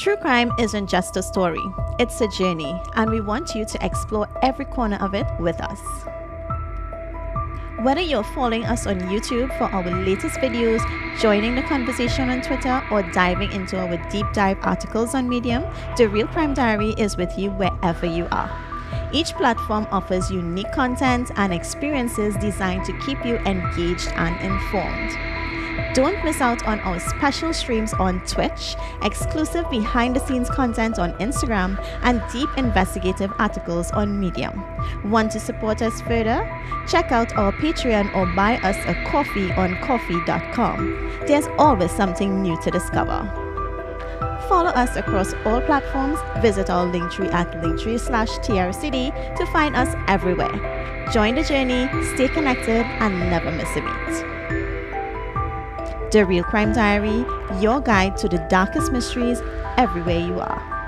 True crime isn't just a story, it's a journey, and we want you to explore every corner of it with us. Whether you're following us on YouTube for our latest videos, joining the conversation on Twitter, or diving into our deep dive articles on Medium, The Real Crime Diary is with you wherever you are. Each platform offers unique content and experiences designed to keep you engaged and informed. Don't miss out on our special streams on Twitch, exclusive behind the scenes content on Instagram, and deep investigative articles on Medium. Want to support us further? Check out our Patreon or buy us a coffee on ko-fi.com. There's always something new to discover. Follow us across all platforms. Visit our linktree at linktree slash trcd to find us everywhere. Join the journey, stay connected, and never miss a beat. The Real Crime Diary, your guide to the darkest mysteries everywhere you are.